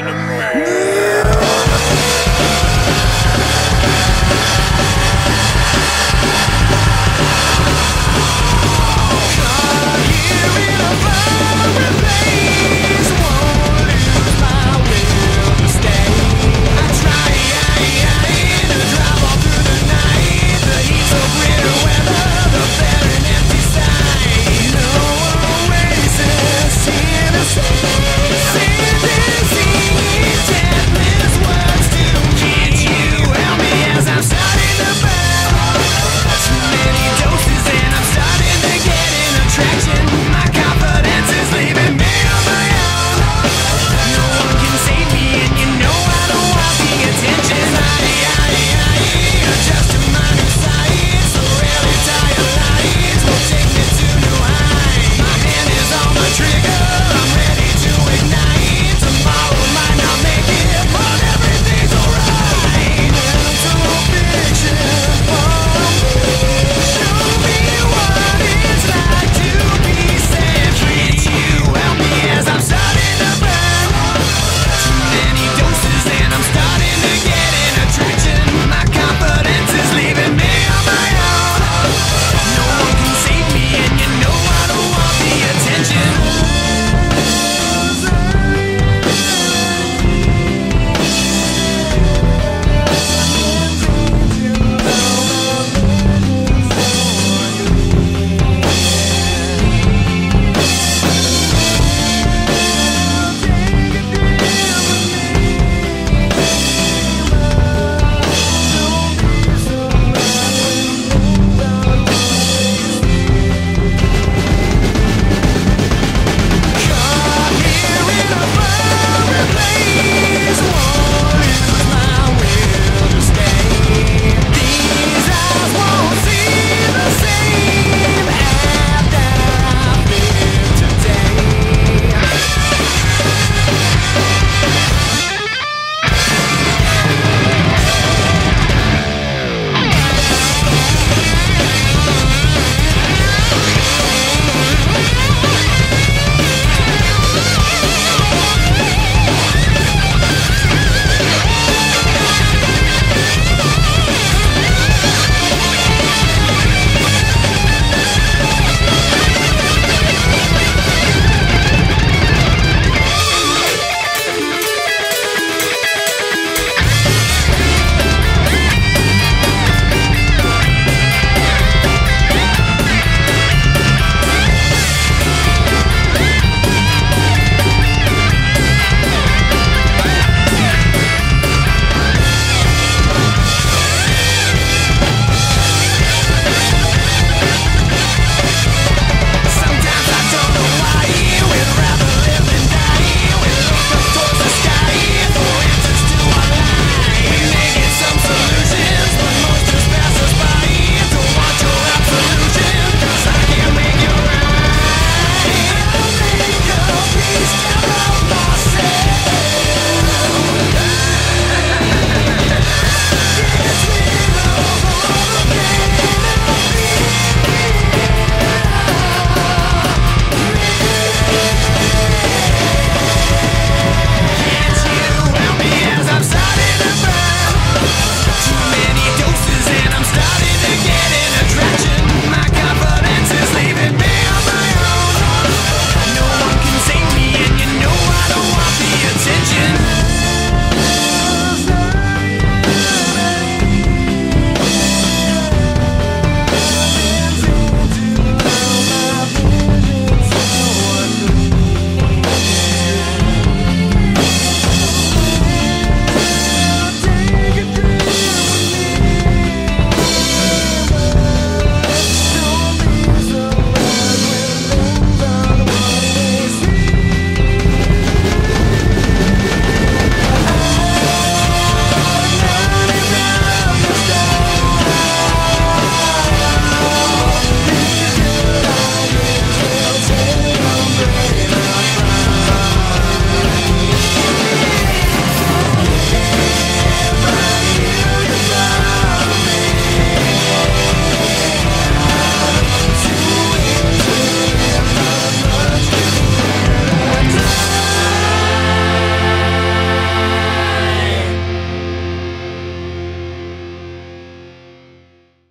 in a man.